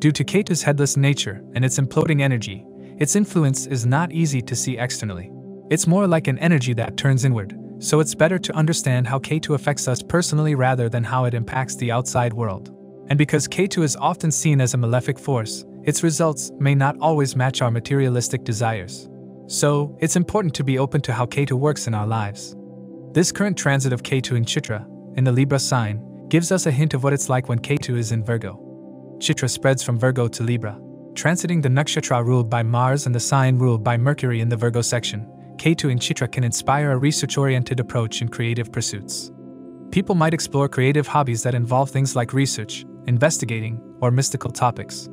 Due to Ketu's headless nature and its imploding energy, its influence is not easy to see externally. It's more like an energy that turns inward, so it's better to understand how Ketu affects us personally rather than how it impacts the outside world. And because Ketu is often seen as a malefic force, its results may not always match our materialistic desires. So, it's important to be open to how Ketu works in our lives. This current transit of Ketu in Chitra, in the Libra sign, gives us a hint of what it's like when Ketu is in Virgo. Chitra spreads from Virgo to Libra, transiting the nakshatra ruled by Mars and the sign ruled by Mercury in the Virgo section. Ketu in Chitra can inspire a research oriented approach in creative pursuits. People might explore creative hobbies that involve things like research, investigating, or mystical topics.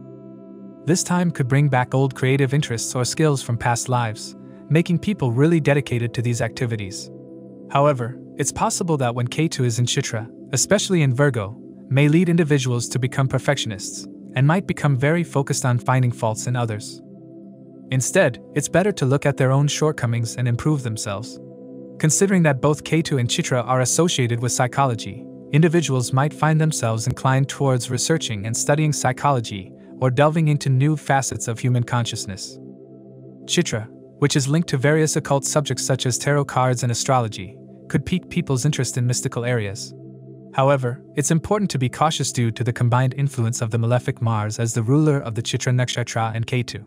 This time could bring back old creative interests or skills from past lives, making people really dedicated to these activities. However, it's possible that when Ketu is in Chitra, especially in Virgo, may lead individuals to become perfectionists and might become very focused on finding faults in others. Instead, it's better to look at their own shortcomings and improve themselves. Considering that both Ketu and Chitra are associated with psychology, individuals might find themselves inclined towards researching and studying psychology or delving into new facets of human consciousness. Chitra, which is linked to various occult subjects such as tarot cards and astrology, could pique people's interest in mystical areas. However, it's important to be cautious due to the combined influence of the malefic Mars as the ruler of the Chitra Nakshatra and Ketu.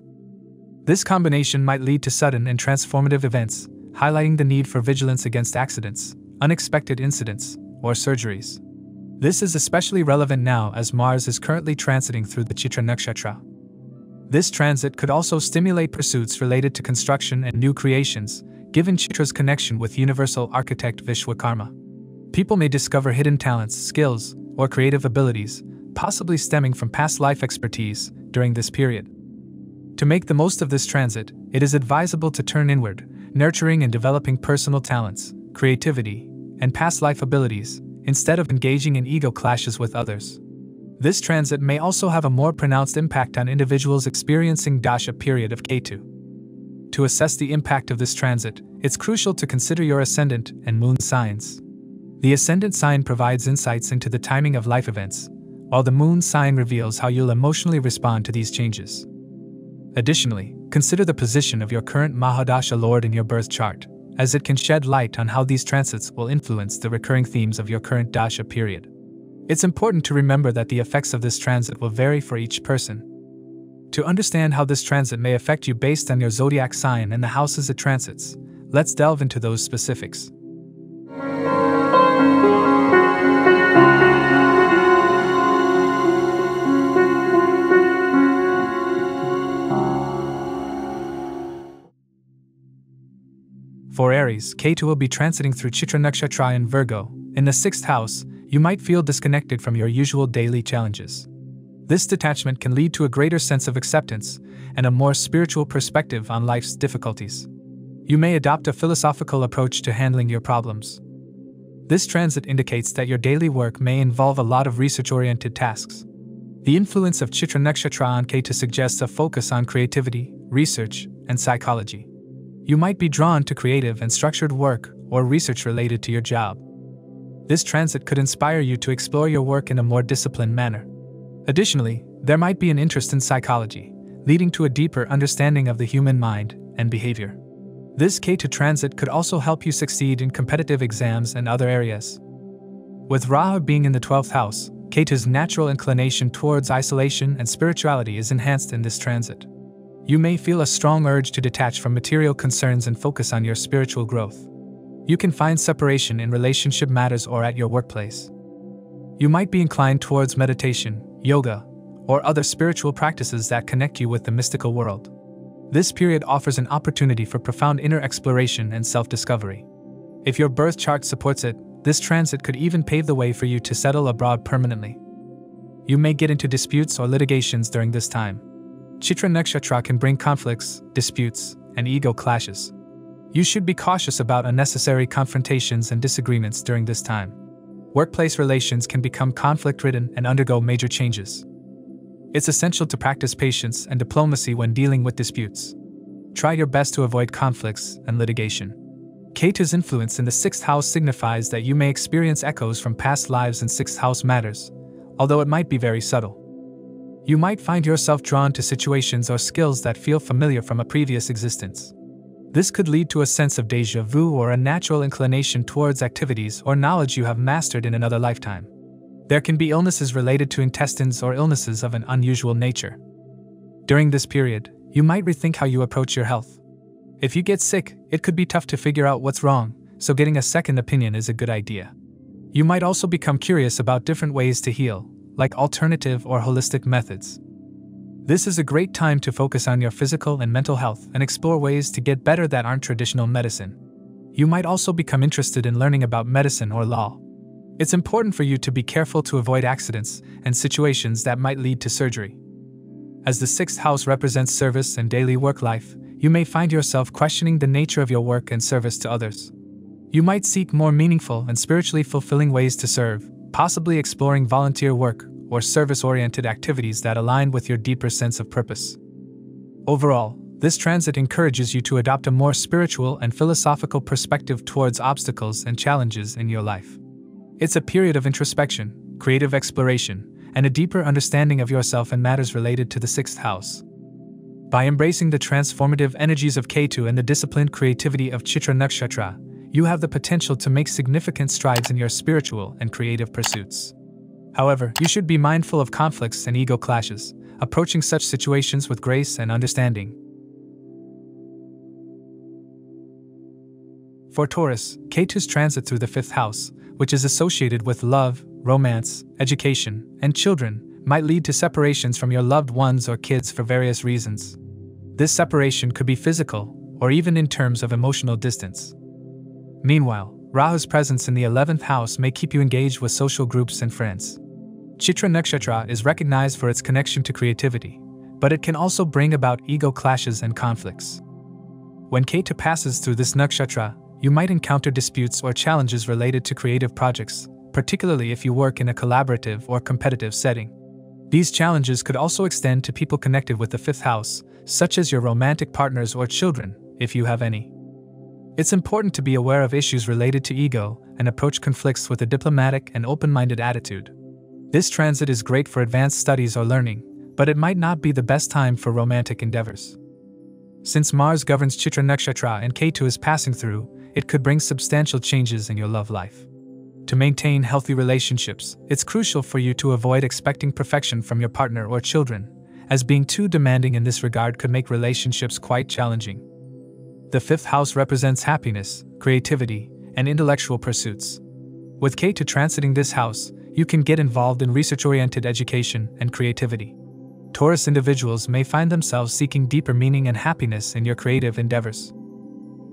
This combination might lead to sudden and transformative events, highlighting the need for vigilance against accidents, unexpected incidents, or surgeries. This is especially relevant now as Mars is currently transiting through the Chitra Nakshatra. This transit could also stimulate pursuits related to construction and new creations, given Chitra's connection with universal architect Vishwakarma. People may discover hidden talents, skills, or creative abilities, possibly stemming from past life expertise, during this period. To make the most of this transit, it is advisable to turn inward, nurturing and developing personal talents, creativity, and past life abilities, instead of engaging in ego clashes with others. This transit may also have a more pronounced impact on individuals experiencing dasha period of Ketu. To assess the impact of this transit, it's crucial to consider your ascendant and moon signs. The ascendant sign provides insights into the timing of life events, while the moon sign reveals how you'll emotionally respond to these changes. Additionally, consider the position of your current Mahadasha Lord in your birth chart, as it can shed light on how these transits will influence the recurring themes of your current Dasha period. It's important to remember that the effects of this transit will vary for each person. To understand how this transit may affect you based on your zodiac sign and the houses it transits, let's delve into those specifics. For Aries, Ketu will be transiting through Chitra Nakshatra in Virgo. In the sixth house, you might feel disconnected from your usual daily challenges. This detachment can lead to a greater sense of acceptance and a more spiritual perspective on life's difficulties. You may adopt a philosophical approach to handling your problems. This transit indicates that your daily work may involve a lot of research oriented tasks. The influence of Chitra Nakshatra on Ketu suggests a focus on creativity, research, and psychology. You might be drawn to creative and structured work or research related to your job. This transit could inspire you to explore your work in a more disciplined manner. Additionally, there might be an interest in psychology, leading to a deeper understanding of the human mind and behavior. This Ketu transit could also help you succeed in competitive exams and other areas. With Rahu being in the 12th house, Ketu's natural inclination towards isolation and spirituality is enhanced in this transit. You may feel a strong urge to detach from material concerns and focus on your spiritual growth. You can find separation in relationship matters or at your workplace. You might be inclined towards meditation, yoga, or other spiritual practices that connect you with the mystical world. This period offers an opportunity for profound inner exploration and self discovery. If your birth chart supports it, this transit could even pave the way for you to settle abroad permanently. You may get into disputes or litigations during this time. Chitra Nakshatra can bring conflicts, disputes, and ego clashes. You should be cautious about unnecessary confrontations and disagreements during this time. Workplace relations can become conflict ridden and undergo major changes. It's essential to practice patience and diplomacy when dealing with disputes. Try your best to avoid conflicts and litigation. Ketu's influence in the sixth house signifies that you may experience echoes from past lives in sixth house matters, although it might be very subtle. You might find yourself drawn to situations or skills that feel familiar from a previous existence. This could lead to a sense of deja vu or a natural inclination towards activities or knowledge you have mastered in another lifetime. There can be illnesses related to intestines or illnesses of an unusual nature. During this period, you might rethink how you approach your health. If you get sick, it could be tough to figure out what's wrong, so getting a second opinion is a good idea. You might also become curious about different ways to heal, like alternative or holistic methods. This is a great time to focus on your physical and mental health and explore ways to get better that aren't traditional medicine. You might also become interested in learning about medicine or law. It's important for you to be careful to avoid accidents and situations that might lead to surgery. As the sixth house represents service and daily work life, you may find yourself questioning the nature of your work and service to others. You might seek more meaningful and spiritually fulfilling ways to serve, possibly exploring volunteer work or service oriented activities that align with your deeper sense of purpose. Overall, this transit encourages you to adopt a more spiritual and philosophical perspective towards obstacles and challenges in your life. It's a period of introspection, creative exploration, and a deeper understanding of yourself and matters related to the sixth house. By embracing the transformative energies of Ketu and the disciplined creativity of Chitra Nakshatra, you have the potential to make significant strides in your spiritual and creative pursuits. However, you should be mindful of conflicts and ego clashes, approaching such situations with grace and understanding. For Taurus, Ketu's transit through the fifth house, which is associated with love, romance, education, and children, might lead to separations from your loved ones or kids for various reasons. This separation could be physical, or even in terms of emotional distance. Meanwhile, Rahu's presence in the 11th house may keep you engaged with social groups and friends. Chitra Nakshatra is recognized for its connection to creativity, but it can also bring about ego clashes and conflicts. When Ketu passes through this nakshatra, you might encounter disputes or challenges related to creative projects, particularly if you work in a collaborative or competitive setting. These challenges could also extend to people connected with the fifth house, such as your romantic partners or children, if you have any. It's important to be aware of issues related to ego and approach conflicts with a diplomatic and open minded attitude. This transit is great for advanced studies or learning, but it might not be the best time for romantic endeavors. Since Mars governs Chitra Nakshatra and Ketu is passing through, it could bring substantial changes in your love life. To maintain healthy relationships, it's crucial for you to avoid expecting perfection from your partner or children, as being too demanding in this regard could make relationships quite challenging. The fifth house represents happiness, creativity, and intellectual pursuits. With Ketu transiting this house, you can get involved in research oriented education and creativity. Taurus individuals may find themselves seeking deeper meaning and happiness in your creative endeavors.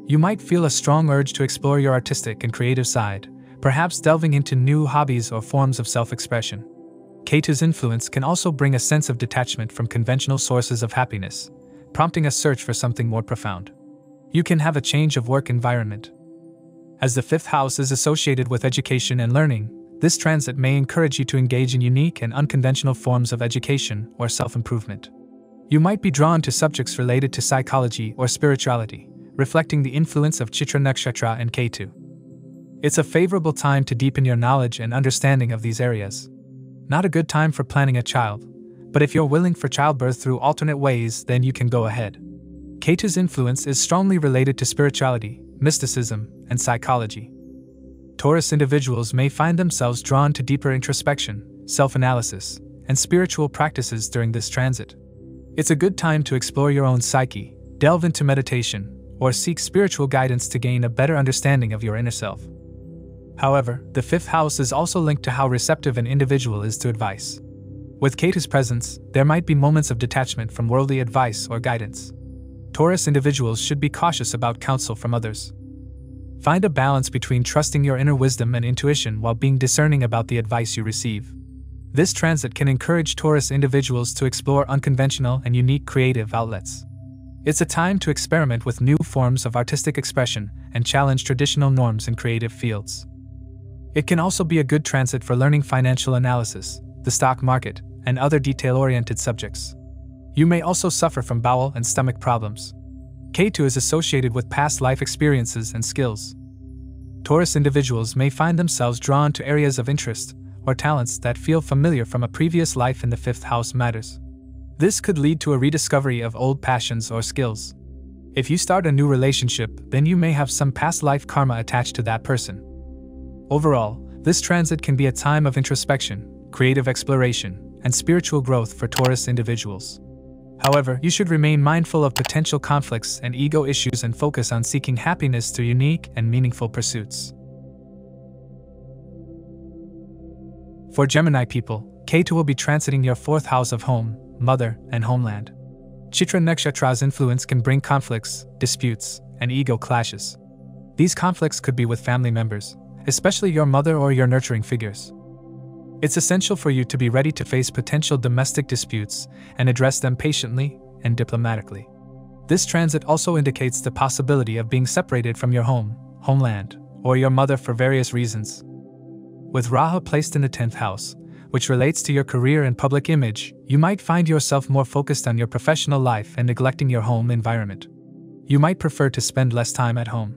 You might feel a strong urge to explore your artistic and creative side, perhaps delving into new hobbies or forms of self expression. Ketu's influence can also bring a sense of detachment from conventional sources of happiness, prompting a search for something more profound. You can have a change of work environment. As the fifth house is associated with education and learning, this transit may encourage you to engage in unique and unconventional forms of education or self improvement. You might be drawn to subjects related to psychology or spirituality, reflecting the influence of Chitra Nakshatra and Ketu. It's a favorable time to deepen your knowledge and understanding of these areas. Not a good time for planning a child, but if you're willing for childbirth through alternate ways, then you can go ahead. Ketu's influence is strongly related to spirituality, mysticism, and psychology. Taurus individuals may find themselves drawn to deeper introspection, self analysis, and spiritual practices during this transit. It's a good time to explore your own psyche, delve into meditation, or seek spiritual guidance to gain a better understanding of your inner self. However, the fifth house is also linked to how receptive an individual is to advice. With Ketu's presence, there might be moments of detachment from worldly advice or guidance. Taurus individuals should be cautious about counsel from others. Find a balance between trusting your inner wisdom and intuition while being discerning about the advice you receive. This transit can encourage Taurus individuals to explore unconventional and unique creative outlets. It's a time to experiment with new forms of artistic expression and challenge traditional norms in creative fields. It can also be a good transit for learning financial analysis, the stock market, and other detail oriented subjects. You may also suffer from bowel and stomach problems. Ketu is associated with past life experiences and skills. Taurus individuals may find themselves drawn to areas of interest or talents that feel familiar from a previous life in the fifth house matters. This could lead to a rediscovery of old passions or skills. If you start a new relationship, then you may have some past life karma attached to that person. Overall, this transit can be a time of introspection, creative exploration, and spiritual growth for Taurus individuals. However, you should remain mindful of potential conflicts and ego issues and focus on seeking happiness through unique and meaningful pursuits. For Gemini people, Ketu will be transiting your fourth house of home, mother, and homeland. Chitra Nakshatra's influence can bring conflicts, disputes, and ego clashes. These conflicts could be with family members, especially your mother or your nurturing figures. It's essential for you to be ready to face potential domestic disputes and address them patiently and diplomatically. This transit also indicates the possibility of being separated from your home, homeland, or your mother for various reasons. With Rahu placed in the 10th house, which relates to your career and public image, you might find yourself more focused on your professional life and neglecting your home environment. You might prefer to spend less time at home.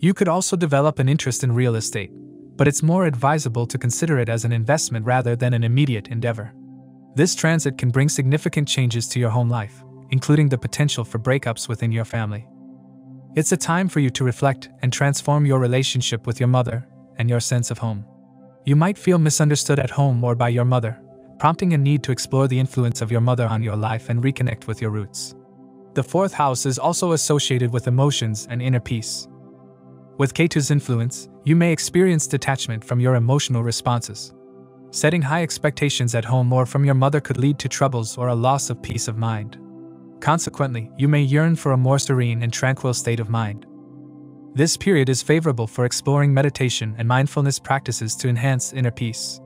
You could also develop an interest in real estate, but it's more advisable to consider it as an investment rather than an immediate endeavor. This transit can bring significant changes to your home life, including the potential for breakups within your family. It's a time for you to reflect and transform your relationship with your mother and your sense of home. You might feel misunderstood at home or by your mother, prompting a need to explore the influence of your mother on your life and reconnect with your roots. The fourth house is also associated with emotions and inner peace. With Ketu's influence, you may experience detachment from your emotional responses. Setting high expectations at home or from your mother could lead to troubles or a loss of peace of mind. Consequently, you may yearn for a more serene and tranquil state of mind. This period is favorable for exploring meditation and mindfulness practices to enhance inner peace.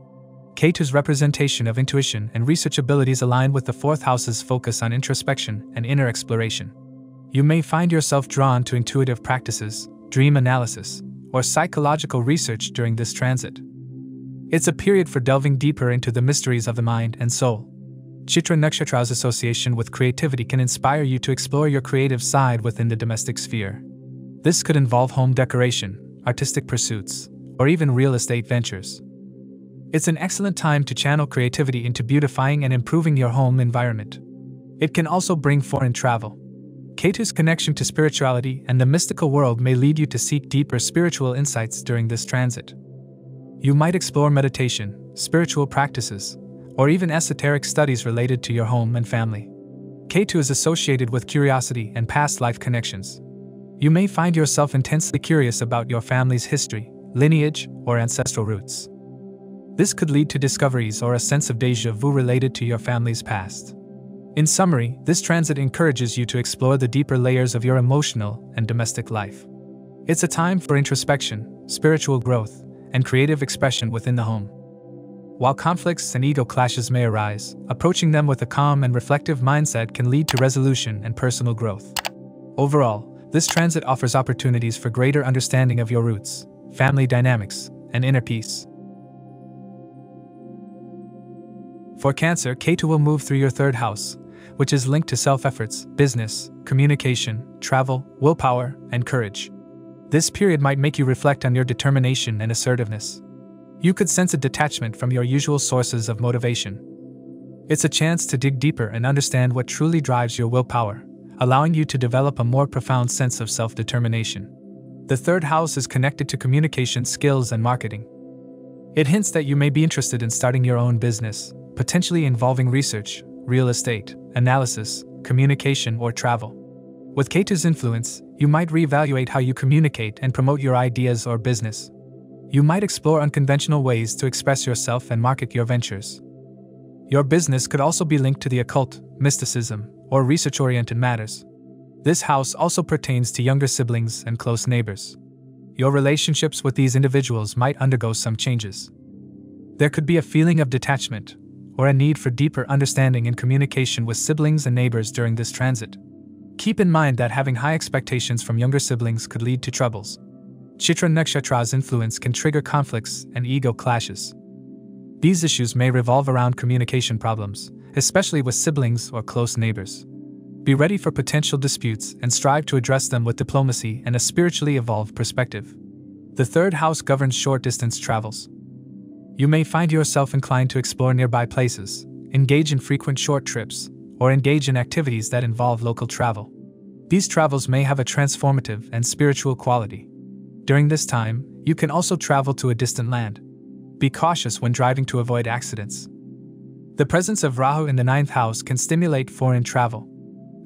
Ketu's representation of intuition and research abilities align with the fourth house's focus on introspection and inner exploration. You may find yourself drawn to intuitive practices, dream analysis, or psychological research during this transit. It's a period for delving deeper into the mysteries of the mind and soul. Chitra Nakshatra's association with creativity can inspire you to explore your creative side within the domestic sphere. This could involve home decoration, artistic pursuits, or even real estate ventures. It's an excellent time to channel creativity into beautifying and improving your home environment. It can also bring foreign travel, Ketu's connection to spirituality and the mystical world may lead you to seek deeper spiritual insights during this transit. You might explore meditation, spiritual practices, or even esoteric studies related to your home and family. Ketu is associated with curiosity and past life connections. You may find yourself intensely curious about your family's history, lineage, or ancestral roots. This could lead to discoveries or a sense of deja vu related to your family's past. In summary, this transit encourages you to explore the deeper layers of your emotional and domestic life. It's a time for introspection, spiritual growth, and creative expression within the home. While conflicts and ego clashes may arise, approaching them with a calm and reflective mindset can lead to resolution and personal growth. Overall, this transit offers opportunities for greater understanding of your roots, family dynamics, and inner peace. For Cancer, Ketu will move through your third house, which is linked to self efforts, business, communication, travel, willpower, and courage. This period might make you reflect on your determination and assertiveness. You could sense a detachment from your usual sources of motivation. It's a chance to dig deeper and understand what truly drives your willpower, allowing you to develop a more profound sense of self determination. The third house is connected to communication skills and marketing. It hints that you may be interested in starting your own business, potentially involving research, real estate, analysis, communication, or travel. With Ketu's influence, you might reevaluate how you communicate and promote your ideas or business. You might explore unconventional ways to express yourself and market your ventures. Your business could also be linked to the occult, mysticism, or research oriented matters. This house also pertains to younger siblings and close neighbors. Your relationships with these individuals might undergo some changes. There could be a feeling of detachment, or a need for deeper understanding and communication with siblings and neighbors during this transit. Keep in mind that having high expectations from younger siblings could lead to troubles. Chitra Nakshatra's influence can trigger conflicts and ego clashes. These issues may revolve around communication problems, especially with siblings or close neighbors. Be ready for potential disputes and strive to address them with diplomacy and a spiritually evolved perspective. The third house governs short distance travels. You may find yourself inclined to explore nearby places, engage in frequent short trips, or engage in activities that involve local travel. These travels may have a transformative and spiritual quality. During this time, you can also travel to a distant land. Be cautious when driving to avoid accidents. The presence of Rahu in the ninth house can stimulate foreign travel.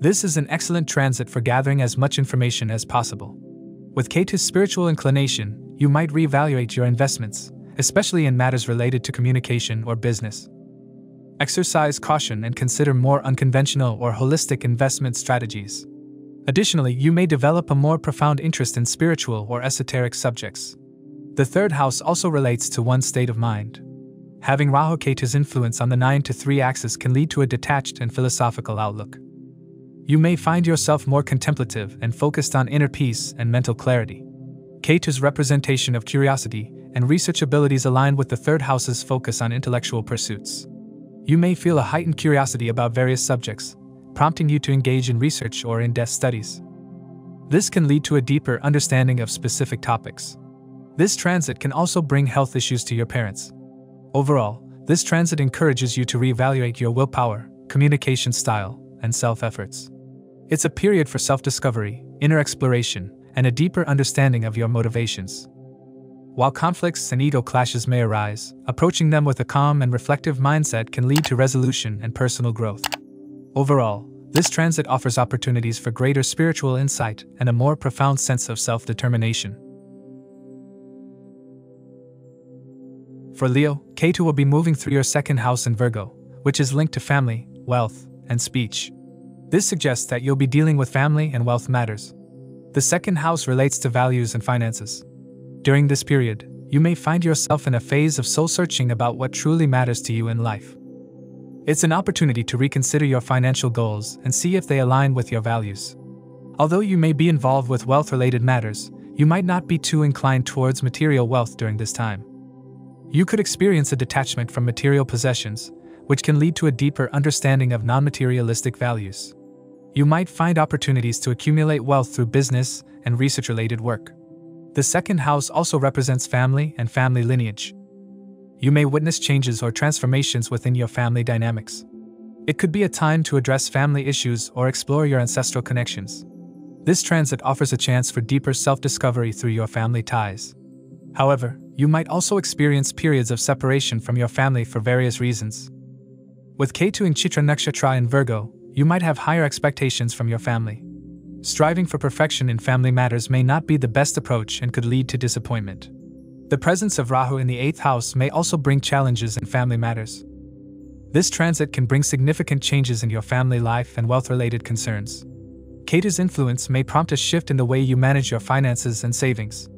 This is an excellent transit for gathering as much information as possible. With Ketu's spiritual inclination, you might reevaluate your investments, especially in matters related to communication or business. Exercise caution and consider more unconventional or holistic investment strategies. Additionally, you may develop a more profound interest in spiritual or esoteric subjects. The third house also relates to one's state of mind. Having Rahu Ketu's influence on the 9 to 3 axis can lead to a detached and philosophical outlook. You may find yourself more contemplative and focused on inner peace and mental clarity. Ketu's representation of curiosity and research abilities align with the third house's focus on intellectual pursuits. You may feel a heightened curiosity about various subjects, prompting you to engage in research or in depth studies. This can lead to a deeper understanding of specific topics. This transit can also bring health issues to your parents. Overall, this transit encourages you to reevaluate your willpower, communication style, and self efforts. It's a period for self discovery, inner exploration, and a deeper understanding of your motivations. While conflicts and ego clashes may arise, approaching them with a calm and reflective mindset can lead to resolution and personal growth. Overall, this transit offers opportunities for greater spiritual insight and a more profound sense of self determination. For Leo, Ketu will be moving through your second house in Virgo, which is linked to family, wealth, and speech. This suggests that you'll be dealing with family and wealth matters. The second house relates to values and finances. During this period, you may find yourself in a phase of soul searching about what truly matters to you in life. It's an opportunity to reconsider your financial goals and see if they align with your values. Although you may be involved with wealth related matters, you might not be too inclined towards material wealth during this time. You could experience a detachment from material possessions, which can lead to a deeper understanding of non materialistic values. You might find opportunities to accumulate wealth through business and research related work. The second house also represents family and family lineage. You may witness changes or transformations within your family dynamics. It could be a time to address family issues or explore your ancestral connections. This transit offers a chance for deeper self discovery through your family ties. However, you might also experience periods of separation from your family for various reasons. With Ketu in Chitra Nakshatra in Virgo, you might have higher expectations from your family. Striving for perfection in family matters may not be the best approach and could lead to disappointment. The presence of Rahu in the 8th house may also bring challenges in family matters. This transit can bring significant changes in your family life and wealth related concerns. Ketu's influence may prompt a shift in the way you manage your finances and savings.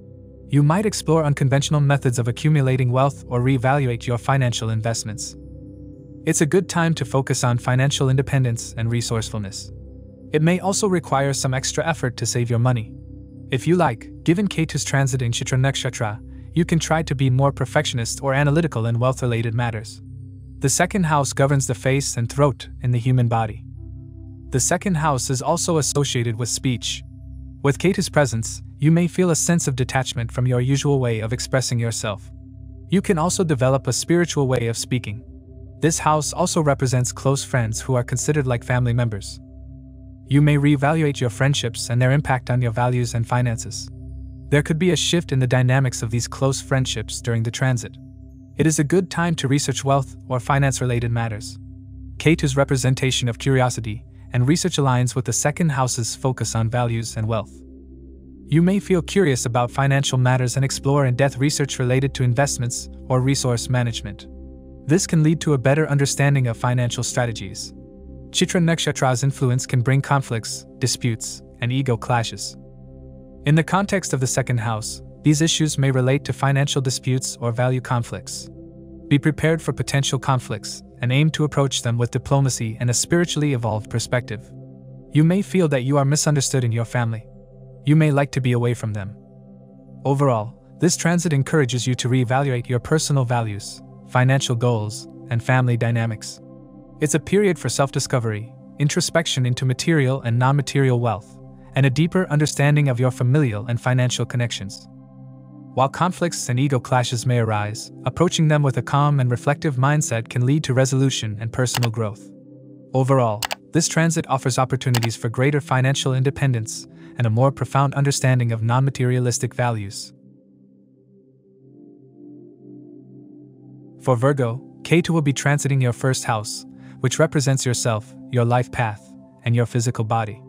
You might explore unconventional methods of accumulating wealth or reevaluate your financial investments. It's a good time to focus on financial independence and resourcefulness. It may also require some extra effort to save your money. If you like, given Ketu's transit in Chitra Nakshatra, you can try to be more perfectionist or analytical in wealth related matters. The second house governs the face and throat in the human body. The second house is also associated with speech. With Ketu's presence, you may feel a sense of detachment from your usual way of expressing yourself. You can also develop a spiritual way of speaking. This house also represents close friends who are considered like family members. You may reevaluate your friendships and their impact on your values and finances. There could be a shift in the dynamics of these close friendships during the transit. It is a good time to research wealth or finance related matters. Ketu's representation of curiosity and research aligns with the second house's focus on values and wealth. You may feel curious about financial matters and explore in depth research related to investments or resource management. This can lead to a better understanding of financial strategies. Chitra Nakshatra's influence can bring conflicts, disputes, and ego clashes. In the context of the second house, these issues may relate to financial disputes or value conflicts. Be prepared for potential conflicts and aim to approach them with diplomacy and a spiritually evolved perspective. You may feel that you are misunderstood in your family. You may like to be away from them. Overall, this transit encourages you to reevaluate your personal values, financial goals, and family dynamics. It's a period for self discovery, introspection into material and non material wealth, and a deeper understanding of your familial and financial connections. While conflicts and ego clashes may arise, approaching them with a calm and reflective mindset can lead to resolution and personal growth. Overall, this transit offers opportunities for greater financial independence and a more profound understanding of non materialistic values. For Virgo, Ketu will be transiting your first house, which represents yourself, your life path, and your physical body.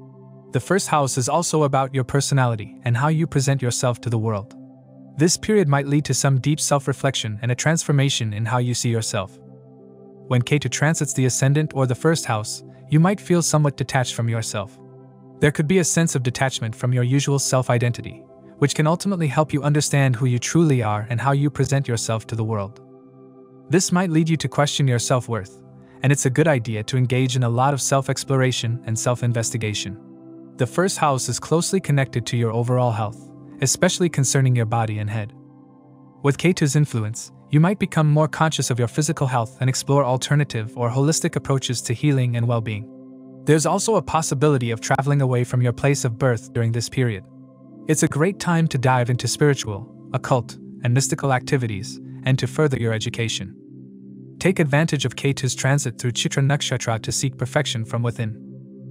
The first house is also about your personality and how you present yourself to the world. This period might lead to some deep self reflection and a transformation in how you see yourself. When Ketu transits the ascendant or the first house, you might feel somewhat detached from yourself. There could be a sense of detachment from your usual self identity, which can ultimately help you understand who you truly are and how you present yourself to the world. This might lead you to question your self worth, and it's a good idea to engage in a lot of self exploration and self investigation. The first house is closely connected to your overall health especially concerning your body and head. With Ketu's influence, you might become more conscious of your physical health and explore alternative or holistic approaches to healing and well being. There's also a possibility of traveling away from your place of birth during this period. It's a great time to dive into spiritual, occult, and mystical activities and to further your education. Take advantage of Ketu's transit through Chitra Nakshatra to seek perfection from within.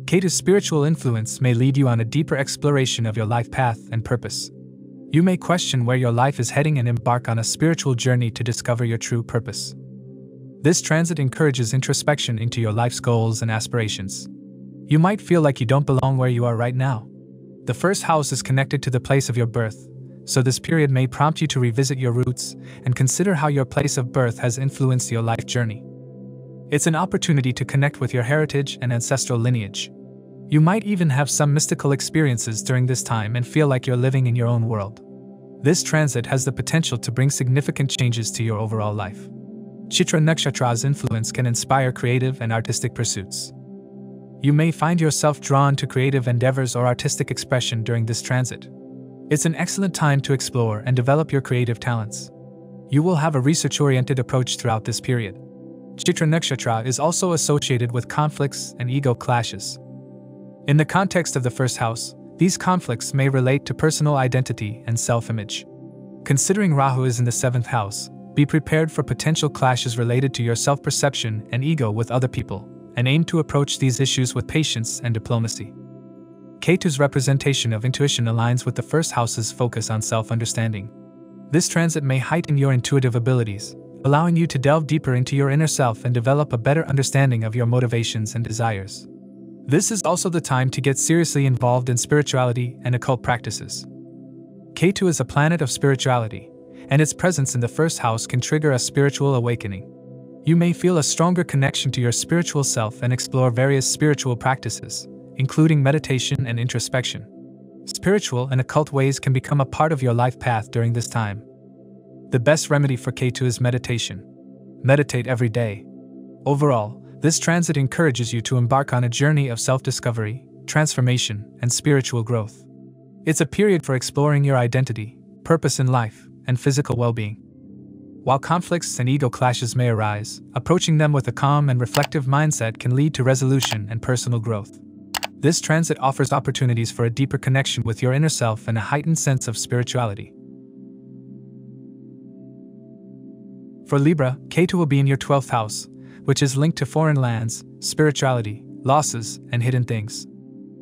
Ketu's spiritual influence may lead you on a deeper exploration of your life path and purpose. You may question where your life is heading and embark on a spiritual journey to discover your true purpose. This transit encourages introspection into your life's goals and aspirations. You might feel like you don't belong where you are right now. The first house is connected to the place of your birth, so this period may prompt you to revisit your roots and consider how your place of birth has influenced your life journey. It's an opportunity to connect with your heritage and ancestral lineage. You might even have some mystical experiences during this time and feel like you're living in your own world. This transit has the potential to bring significant changes to your overall life. Chitra Nakshatra's influence can inspire creative and artistic pursuits. You may find yourself drawn to creative endeavors or artistic expression during this transit. It's an excellent time to explore and develop your creative talents. You will have a research oriented approach throughout this period. Chitra Nakshatra is also associated with conflicts and ego clashes. In the context of the first house, these conflicts may relate to personal identity and self image. Considering Rahu is in the seventh house, be prepared for potential clashes related to your self perception and ego with other people, and aim to approach these issues with patience and diplomacy. Ketu's representation of intuition aligns with the first house's focus on self understanding. This transit may heighten your intuitive abilities, allowing you to delve deeper into your inner self and develop a better understanding of your motivations and desires. This is also the time to get seriously involved in spirituality and occult practices. Ketu is a planet of spirituality, and its presence in the first house can trigger a spiritual awakening. You may feel a stronger connection to your spiritual self and explore various spiritual practices, including meditation and introspection. Spiritual and occult ways can become a part of your life path during this time. The best remedy for Ketu is meditation. Meditate every day. Overall, this transit encourages you to embark on a journey of self discovery, transformation, and spiritual growth. It's a period for exploring your identity, purpose in life, and physical well being. While conflicts and ego clashes may arise, approaching them with a calm and reflective mindset can lead to resolution and personal growth. This transit offers opportunities for a deeper connection with your inner self and a heightened sense of spirituality. For Libra, Ketu will be in your 12th house, which is linked to foreign lands, spirituality, losses, and hidden things.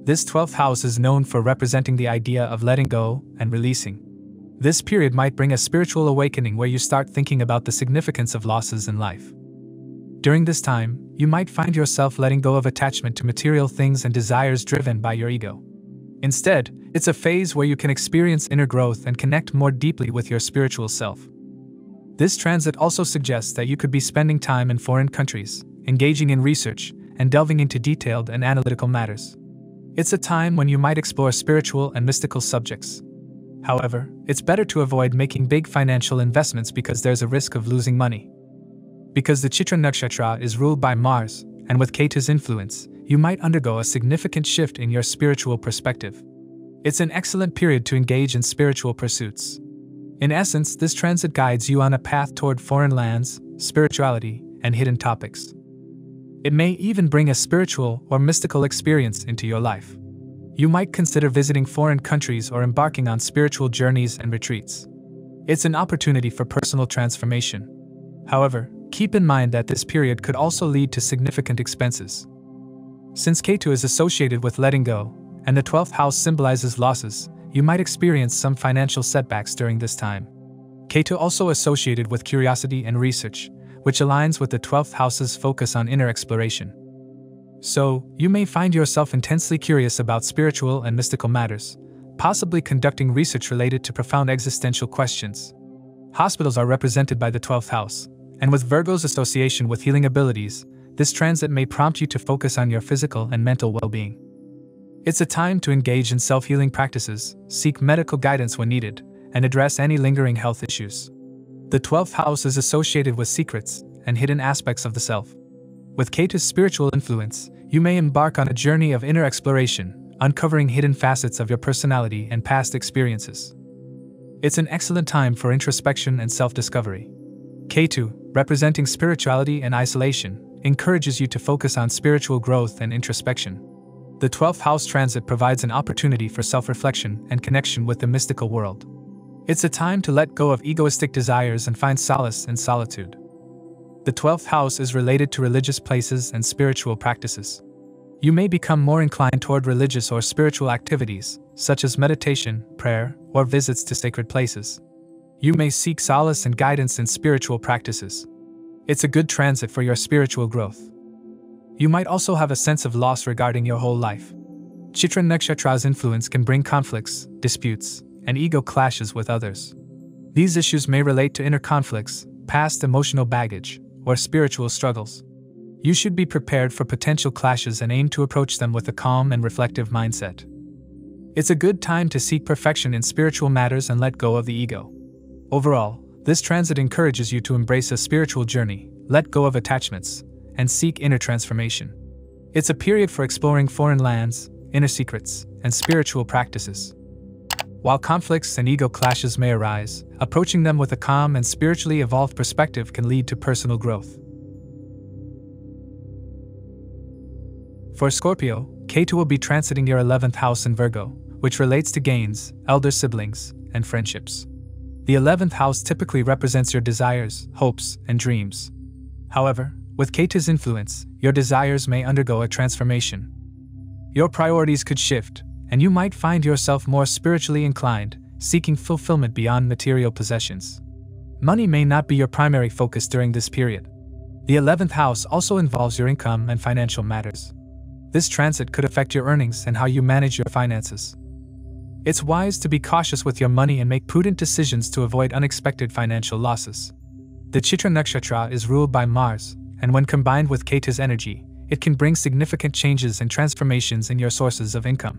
This 12th house is known for representing the idea of letting go and releasing. This period might bring a spiritual awakening where you start thinking about the significance of losses in life. During this time, you might find yourself letting go of attachment to material things and desires driven by your ego. Instead, it's a phase where you can experience inner growth and connect more deeply with your spiritual self. This transit also suggests that you could be spending time in foreign countries, engaging in research, and delving into detailed and analytical matters. It's a time when you might explore spiritual and mystical subjects. However, it's better to avoid making big financial investments because there's a risk of losing money. Because the Chitra Nakshatra is ruled by Mars, and with Ketu's influence, you might undergo a significant shift in your spiritual perspective. It's an excellent period to engage in spiritual pursuits. In essence, this transit guides you on a path toward foreign lands, spirituality, and hidden topics. It may even bring a spiritual or mystical experience into your life. You might consider visiting foreign countries or embarking on spiritual journeys and retreats. It's an opportunity for personal transformation. However, keep in mind that this period could also lead to significant expenses. Since Ketu is associated with letting go, and the 12th house symbolizes losses, you might experience some financial setbacks during this time. Ketu also associated with curiosity and research, which aligns with the 12th house's focus on inner exploration. So, you may find yourself intensely curious about spiritual and mystical matters, possibly conducting research related to profound existential questions. Hospitals are represented by the 12th house, and with Virgo's association with healing abilities, this transit may prompt you to focus on your physical and mental well being. It's a time to engage in self healing practices, seek medical guidance when needed, and address any lingering health issues. The 12th house is associated with secrets and hidden aspects of the self. With Ketu's spiritual influence, you may embark on a journey of inner exploration, uncovering hidden facets of your personality and past experiences. It's an excellent time for introspection and self discovery. Ketu, representing spirituality and isolation, encourages you to focus on spiritual growth and introspection. The 12th house transit provides an opportunity for self reflection and connection with the mystical world. It's a time to let go of egoistic desires and find solace in solitude. The 12th house is related to religious places and spiritual practices. You may become more inclined toward religious or spiritual activities, such as meditation, prayer, or visits to sacred places. You may seek solace and guidance in spiritual practices. It's a good transit for your spiritual growth. You might also have a sense of loss regarding your whole life. Chitra Nakshatra's influence can bring conflicts, disputes, and ego clashes with others. These issues may relate to inner conflicts, past emotional baggage, or spiritual struggles. You should be prepared for potential clashes and aim to approach them with a calm and reflective mindset. It's a good time to seek perfection in spiritual matters and let go of the ego. Overall, this transit encourages you to embrace a spiritual journey, let go of attachments, and seek inner transformation. It's a period for exploring foreign lands, inner secrets, and spiritual practices. While conflicts and ego clashes may arise, approaching them with a calm and spiritually evolved perspective can lead to personal growth. For Scorpio, Ketu will be transiting your 11th house in Virgo, which relates to gains, elder siblings, and friendships. The 11th house typically represents your desires, hopes, and dreams. However, with Ketu's influence, your desires may undergo a transformation. Your priorities could shift, and you might find yourself more spiritually inclined, seeking fulfillment beyond material possessions. Money may not be your primary focus during this period. The 11th house also involves your income and financial matters. This transit could affect your earnings and how you manage your finances. It's wise to be cautious with your money and make prudent decisions to avoid unexpected financial losses. The Chitra Nakshatra is ruled by Mars, and when combined with Ketu's energy, it can bring significant changes and transformations in your sources of income.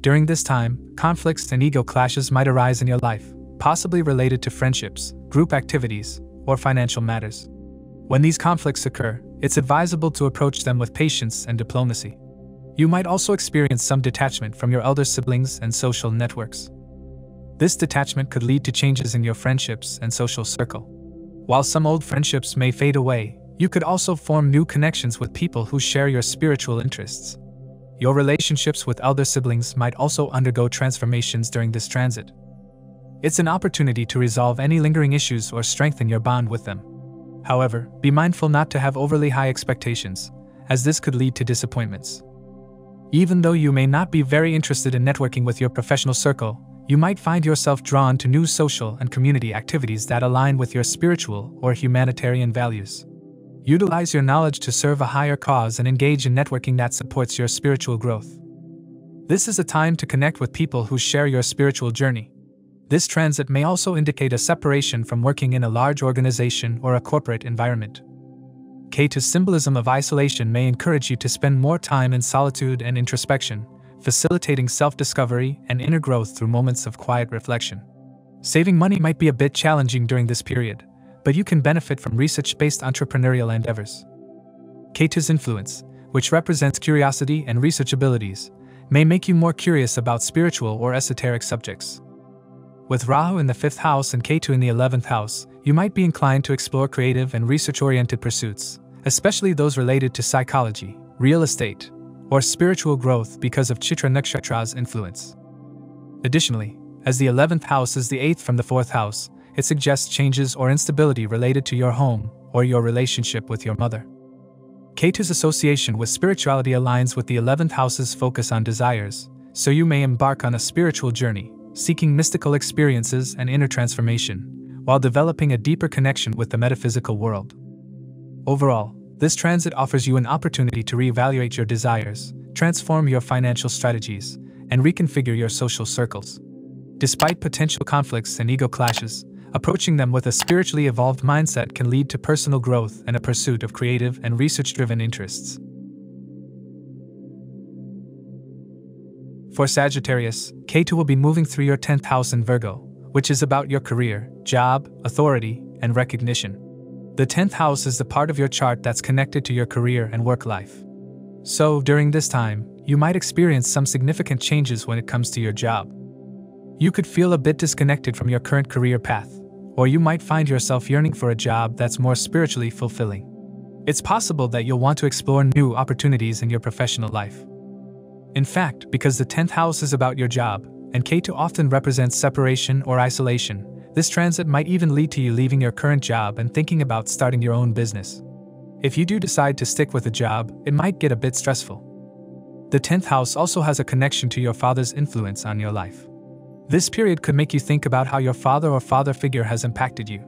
During this time, conflicts and ego clashes might arise in your life, possibly related to friendships, group activities, or financial matters. When these conflicts occur, it's advisable to approach them with patience and diplomacy. You might also experience some detachment from your elder siblings and social networks. This detachment could lead to changes in your friendships and social circle. While some old friendships may fade away, you could also form new connections with people who share your spiritual interests. Your relationships with elder siblings might also undergo transformations during this transit. It's an opportunity to resolve any lingering issues or strengthen your bond with them. However, be mindful not to have overly high expectations, as this could lead to disappointments. Even though you may not be very interested in networking with your professional circle, you might find yourself drawn to new social and community activities that align with your spiritual or humanitarian values. Utilize your knowledge to serve a higher cause and engage in networking that supports your spiritual growth. This is a time to connect with people who share your spiritual journey. This transit may also indicate a separation from working in a large organization or a corporate environment. Ketu's symbolism of isolation may encourage you to spend more time in solitude and introspection, facilitating self discovery and inner growth through moments of quiet reflection. Saving money might be a bit challenging during this period, but you can benefit from research based entrepreneurial endeavors. Ketu's influence, which represents curiosity and research abilities, may make you more curious about spiritual or esoteric subjects. With Rahu in the fifth house and Ketu in the eleventh house, you might be inclined to explore creative and research oriented pursuits, especially those related to psychology, real estate, or spiritual growth because of Chitra Nakshatra's influence. Additionally, as the 11th house is the 8th from the 4th house, it suggests changes or instability related to your home or your relationship with your mother. Ketu's association with spirituality aligns with the 11th house's focus on desires, so you may embark on a spiritual journey, seeking mystical experiences and inner transformation, while developing a deeper connection with the metaphysical world. Overall, this transit offers you an opportunity to reevaluate your desires, transform your financial strategies, and reconfigure your social circles. Despite potential conflicts and ego clashes, approaching them with a spiritually evolved mindset can lead to personal growth and a pursuit of creative and research driven interests. For Sagittarius, Ketu will be moving through your 10th house in Virgo, which is about your career, job, authority, and recognition. The 10th house is the part of your chart that's connected to your career and work life. So, during this time, you might experience some significant changes when it comes to your job. You could feel a bit disconnected from your current career path, or you might find yourself yearning for a job that's more spiritually fulfilling. It's possible that you'll want to explore new opportunities in your professional life. In fact, because the 10th house is about your job, and Ketu often represents separation or isolation, this transit might even lead to you leaving your current job and thinking about starting your own business. If you do decide to stick with a job, it might get a bit stressful. The 10th house also has a connection to your father's influence on your life. This period could make you think about how your father or father figure has impacted you.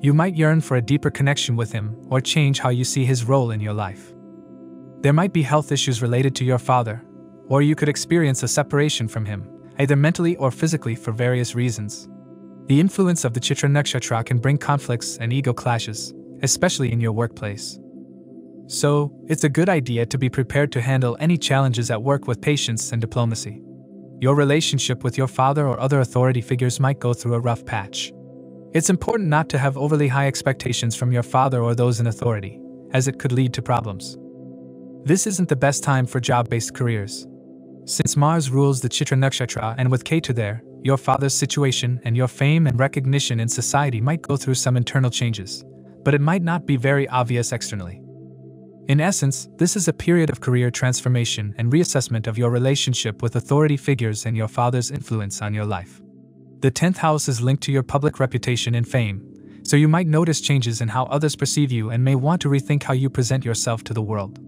You might yearn for a deeper connection with him or change how you see his role in your life. There might be health issues related to your father, or you could experience a separation from him, either mentally or physically for various reasons. The influence of the Chitra Nakshatra can bring conflicts and ego clashes, especially in your workplace. So, it's a good idea to be prepared to handle any challenges at work with patience and diplomacy. Your relationship with your father or other authority figures might go through a rough patch. It's important not to have overly high expectations from your father or those in authority, as it could lead to problems. This isn't the best time for job based careers. Since Mars rules the Chitra Nakshatra and with Ketu there, your father's situation and your fame and recognition in society might go through some internal changes, but it might not be very obvious externally. In essence, this is a period of career transformation and reassessment of your relationship with authority figures and your father's influence on your life. The 10th house is linked to your public reputation and fame, so you might notice changes in how others perceive you and may want to rethink how you present yourself to the world.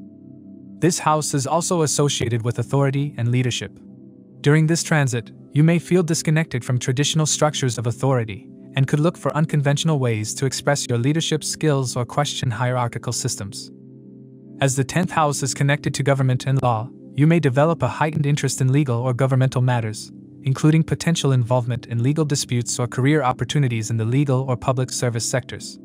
This house is also associated with authority and leadership. During this transit, you may feel disconnected from traditional structures of authority and could look for unconventional ways to express your leadership skills or question hierarchical systems. As the 10th house is connected to government and law, you may develop a heightened interest in legal or governmental matters, including potential involvement in legal disputes or career opportunities in the legal or public service sectors.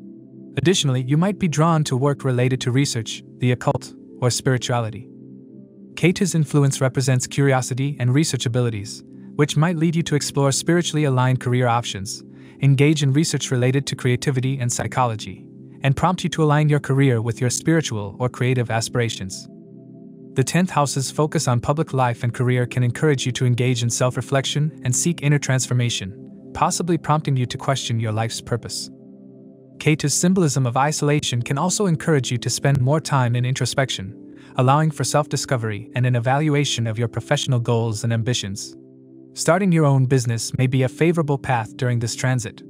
Additionally, you might be drawn to work related to research, the occult, or spirituality. Ketu's influence represents curiosity and research abilities, which might lead you to explore spiritually aligned career options, engage in research related to creativity and psychology, and prompt you to align your career with your spiritual or creative aspirations. The 10th house's focus on public life and career can encourage you to engage in self reflection and seek inner transformation, possibly prompting you to question your life's purpose. Ketu's symbolism of isolation can also encourage you to spend more time in introspection, allowing for self discovery and an evaluation of your professional goals and ambitions. Starting your own business may be a favorable path during this transit.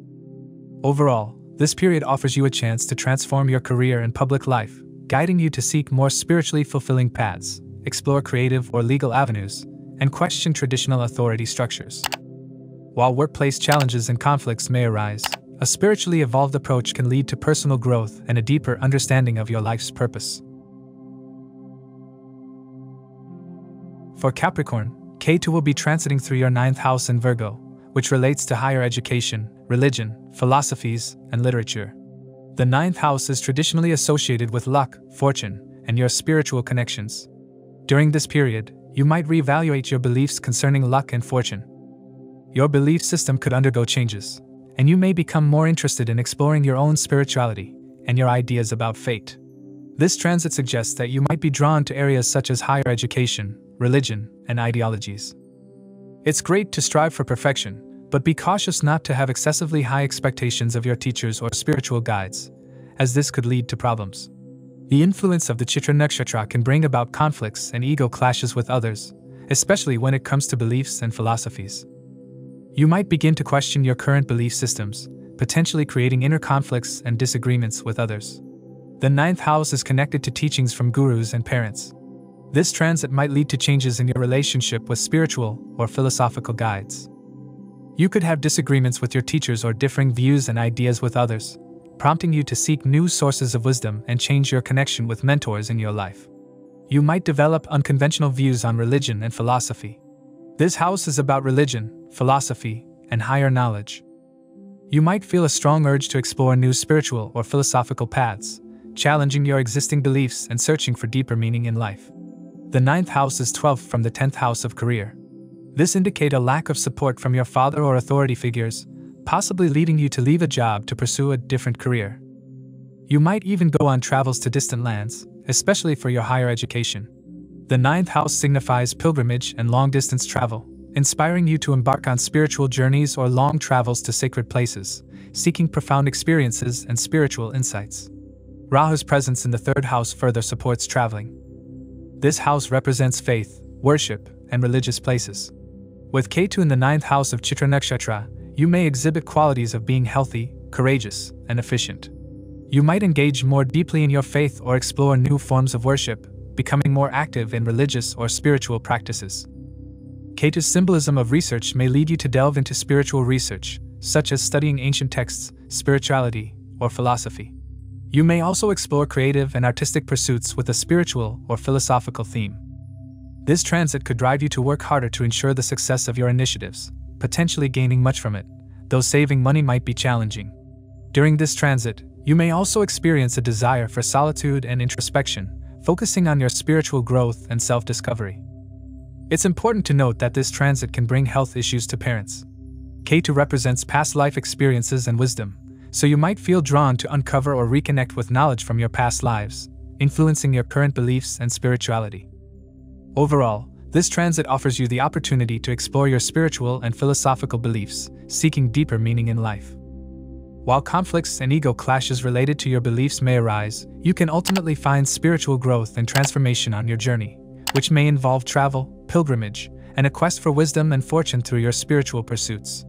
Overall, this period offers you a chance to transform your career and public life, guiding you to seek more spiritually fulfilling paths, explore creative or legal avenues, and question traditional authority structures. While workplace challenges and conflicts may arise, a spiritually evolved approach can lead to personal growth and a deeper understanding of your life's purpose. For Capricorn, Ketu will be transiting through your ninth house in Virgo, which relates to higher education, religion, philosophies, and literature. The ninth house is traditionally associated with luck, fortune, and your spiritual connections. During this period, you might reevaluate your beliefs concerning luck and fortune. Your belief system could undergo changes, and you may become more interested in exploring your own spirituality and your ideas about fate. This transit suggests that you might be drawn to areas such as higher education, religion, and ideologies. It's great to strive for perfection, but be cautious not to have excessively high expectations of your teachers or spiritual guides, as this could lead to problems. The influence of the Chitra Nakshatra can bring about conflicts and ego clashes with others, especially when it comes to beliefs and philosophies. You might begin to question your current belief systems, potentially creating inner conflicts and disagreements with others. The ninth house is connected to teachings from gurus and parents. This transit might lead to changes in your relationship with spiritual or philosophical guides. You could have disagreements with your teachers or differing views and ideas with others, prompting you to seek new sources of wisdom and change your connection with mentors in your life. You might develop unconventional views on religion and philosophy. This house is about religion, philosophy, and higher knowledge. You might feel a strong urge to explore new spiritual or philosophical paths, challenging your existing beliefs and searching for deeper meaning in life. The ninth house is 12th from the 10th house of career. This indicate a lack of support from your father or authority figures, possibly leading you to leave a job to pursue a different career. You might even go on travels to distant lands, especially for your higher education. The ninth house signifies pilgrimage and long distance travel, inspiring you to embark on spiritual journeys or long travels to sacred places, seeking profound experiences and spiritual insights. Rahu's presence in the third house further supports traveling. This house represents faith, worship, and religious places. With Ketu in the ninth house of Chitra Nakshatra, you may exhibit qualities of being healthy, courageous, and efficient. You might engage more deeply in your faith or explore new forms of worship, becoming more active in religious or spiritual practices. Ketu's symbolism of research may lead you to delve into spiritual research, such as studying ancient texts, spirituality, or philosophy. You may also explore creative and artistic pursuits with a spiritual or philosophical theme. This transit could drive you to work harder to ensure the success of your initiatives, potentially gaining much from it, though saving money might be challenging. During this transit, you may also experience a desire for solitude and introspection, focusing on your spiritual growth and self discovery. It's important to note that this transit can bring health issues to parents. Ketu represents past life experiences and wisdom, so you might feel drawn to uncover or reconnect with knowledge from your past lives, influencing your current beliefs and spirituality. Overall, this transit offers you the opportunity to explore your spiritual and philosophical beliefs, seeking deeper meaning in life. While conflicts and ego clashes related to your beliefs may arise, you can ultimately find spiritual growth and transformation on your journey, which may involve travel, pilgrimage, and a quest for wisdom and fortune through your spiritual pursuits.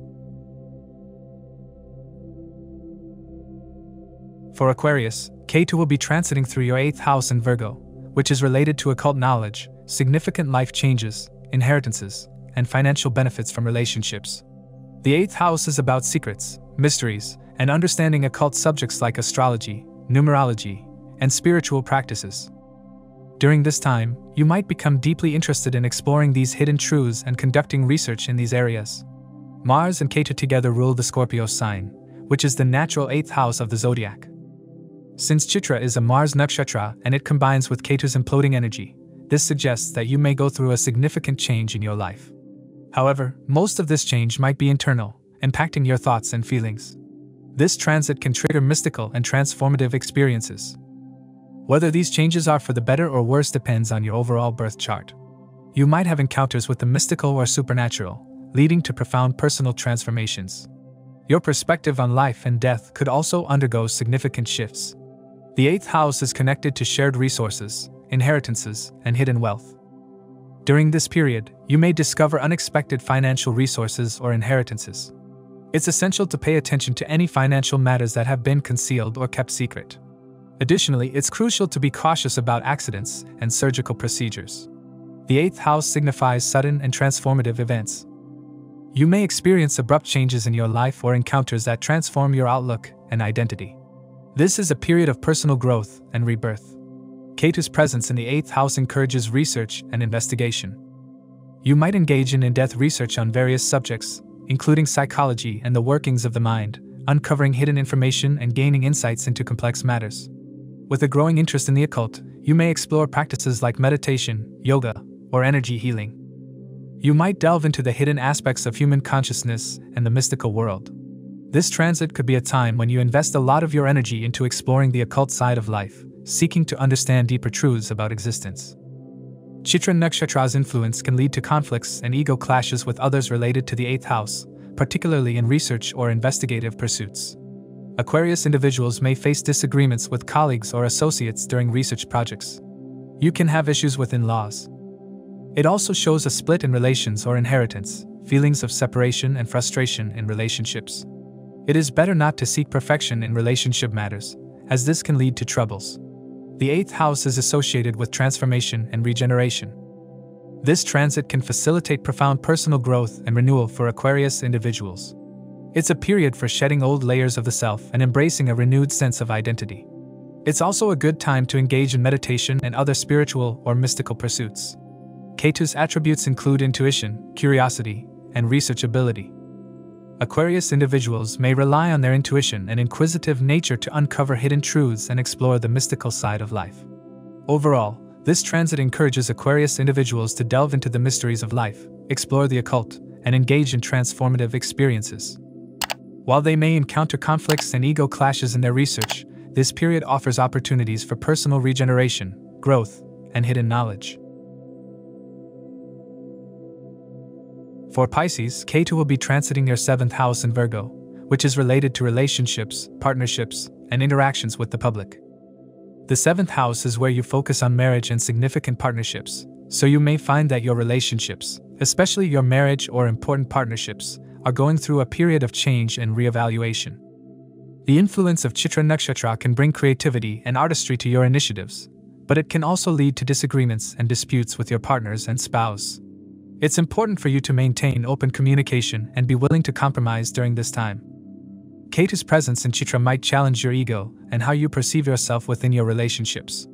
For Aquarius, Ketu will be transiting through your 8th house in Virgo, which is related to occult knowledge, significant life changes, inheritances, and financial benefits from relationships. The 8th house is about secrets, mysteries, and understanding occult subjects like astrology, numerology, and spiritual practices. During this time, you might become deeply interested in exploring these hidden truths and conducting research in these areas. Mars and Ketu together rule the Scorpio sign, which is the natural eighth house of the zodiac. Since Chitra is a Mars nakshatra and it combines with Ketu's imploding energy, this suggests that you may go through a significant change in your life. However, most of this change might be internal, impacting your thoughts and feelings. This transit can trigger mystical and transformative experiences. Whether these changes are for the better or worse depends on your overall birth chart. You might have encounters with the mystical or supernatural, leading to profound personal transformations. Your perspective on life and death could also undergo significant shifts. The eighth house is connected to shared resources, inheritances, and hidden wealth. During this period, you may discover unexpected financial resources or inheritances. It's essential to pay attention to any financial matters that have been concealed or kept secret. Additionally, it's crucial to be cautious about accidents and surgical procedures. The eighth house signifies sudden and transformative events. You may experience abrupt changes in your life or encounters that transform your outlook and identity. This is a period of personal growth and rebirth. Ketu's presence in the 8th house encourages research and investigation. You might engage in in depth research on various subjects, including psychology and the workings of the mind, uncovering hidden information and gaining insights into complex matters. With a growing interest in the occult, you may explore practices like meditation, yoga, or energy healing. You might delve into the hidden aspects of human consciousness and the mystical world. This transit could be a time when you invest a lot of your energy into exploring the occult side of life, seeking to understand deeper truths about existence. Chitra Nakshatra's influence can lead to conflicts and ego clashes with others related to the eighth house, particularly in research or investigative pursuits. Aquarius individuals may face disagreements with colleagues or associates during research projects. You can have issues with in laws. It also shows a split in relations or inheritance, feelings of separation and frustration in relationships. It is better not to seek perfection in relationship matters, as this can lead to troubles. The eighth house is associated with transformation and regeneration. This transit can facilitate profound personal growth and renewal for Aquarius individuals. It's a period for shedding old layers of the self and embracing a renewed sense of identity. It's also a good time to engage in meditation and other spiritual or mystical pursuits. Ketu's attributes include intuition, curiosity, and research ability. Aquarius individuals may rely on their intuition and inquisitive nature to uncover hidden truths and explore the mystical side of life. Overall, this transit encourages Aquarius individuals to delve into the mysteries of life, explore the occult, and engage in transformative experiences. While they may encounter conflicts and ego clashes in their research, this period offers opportunities for personal regeneration, growth, and hidden knowledge. For Pisces, Ketu will be transiting your seventh house in Virgo, which is related to relationships, partnerships, and interactions with the public. The seventh house is where you focus on marriage and significant partnerships, so you may find that your relationships, especially your marriage or important partnerships, are going through a period of change and reevaluation. The influence of Chitra Nakshatra can bring creativity and artistry to your initiatives, but it can also lead to disagreements and disputes with your partners and spouse. It's important for you to maintain open communication and be willing to compromise during this time. Ketu's presence in Chitra might challenge your ego and how you perceive yourself within your relationships.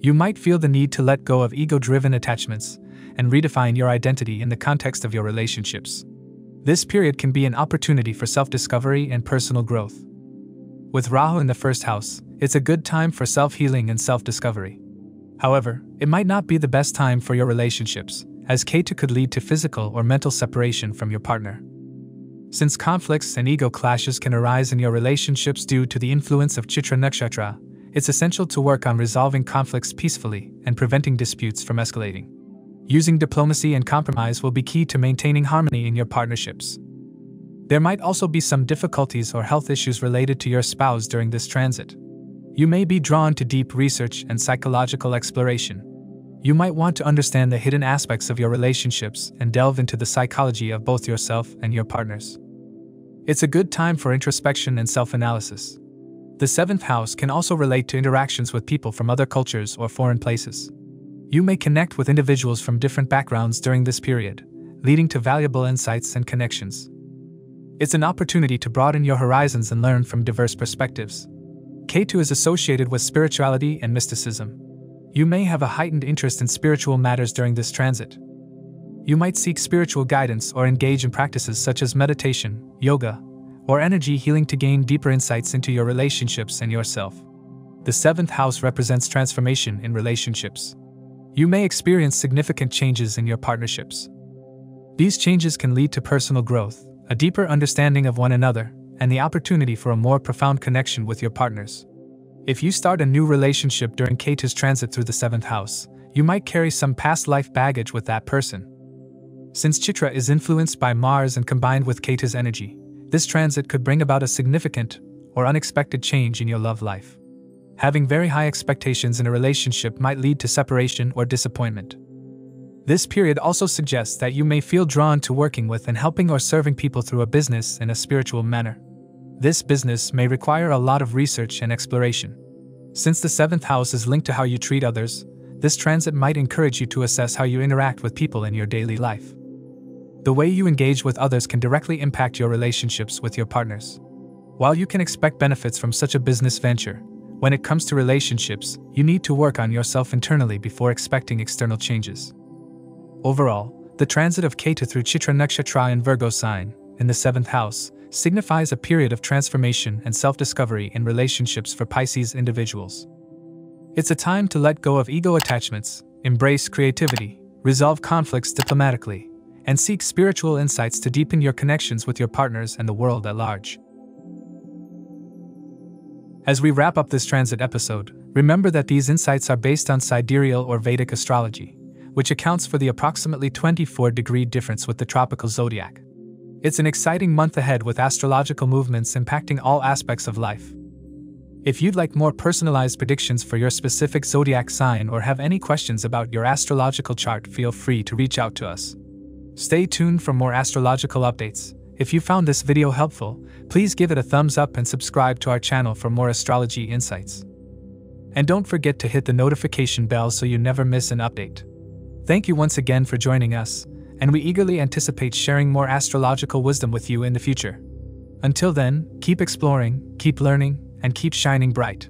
You might feel the need to let go of ego driven attachments and redefine your identity in the context of your relationships. This period can be an opportunity for self discovery and personal growth. With Rahu in the first house, it's a good time for self healing and self discovery. However, it might not be the best time for your relationships, as Ketu could lead to physical or mental separation from your partner. Since conflicts and ego clashes can arise in your relationships due to the influence of Chitra Nakshatra, it's essential to work on resolving conflicts peacefully and preventing disputes from escalating. Using diplomacy and compromise will be key to maintaining harmony in your partnerships. There might also be some difficulties or health issues related to your spouse during this transit. You may be drawn to deep research and psychological exploration, you might want to understand the hidden aspects of your relationships and delve into the psychology of both yourself and your partners. It's a good time for introspection and self analysis. The seventh house can also relate to interactions with people from other cultures or foreign places. You may connect with individuals from different backgrounds during this period, leading to valuable insights and connections. It's an opportunity to broaden your horizons and learn from diverse perspectives. Ketu is associated with spirituality and mysticism, you may have a heightened interest in spiritual matters during this transit. You might seek spiritual guidance or engage in practices such as meditation, yoga, or energy healing to gain deeper insights into your relationships and yourself. The seventh house represents transformation in relationships. You may experience significant changes in your partnerships. These changes can lead to personal growth, a deeper understanding of one another, and the opportunity for a more profound connection with your partners. If you start a new relationship during Ketu's transit through the seventh house, you might carry some past life baggage with that person. Since Chitra is influenced by Mars and combined with Ketu's energy, this transit could bring about a significant or unexpected change in your love life. Having very high expectations in a relationship might lead to separation or disappointment. This period also suggests that you may feel drawn to working with and helping or serving people through a business in a spiritual manner. This business may require a lot of research and exploration. Since the seventh house is linked to how you treat others, this transit might encourage you to assess how you interact with people in your daily life. The way you engage with others can directly impact your relationships with your partners. While you can expect benefits from such a business venture, when it comes to relationships, you need to work on yourself internally before expecting external changes. Overall, the transit of Ketu through Chitra Nakshatra in Virgo sign, in the seventh house, signifies a period of transformation and self discovery in relationships for Pisces individuals. It's a time to let go of ego attachments, embrace creativity, resolve conflicts diplomatically, and seek spiritual insights to deepen your connections with your partners and the world at large. As we wrap up this transit episode, remember that these insights are based on sidereal or Vedic astrology, which accounts for the approximately 24 degree difference with the tropical zodiac. It's an exciting month ahead with astrological movements impacting all aspects of life. If you'd like more personalized predictions for your specific zodiac sign or have any questions about your astrological chart, feel free to reach out to us. Stay tuned for more astrological updates. If you found this video helpful, please give it a thumbs up and subscribe to our channel for more astrology insights. And don't forget to hit the notification bell so you never miss an update. Thank you once again for joining us, and we eagerly anticipate sharing more astrological wisdom with you in the future. Until then, keep exploring, keep learning, and keep shining bright.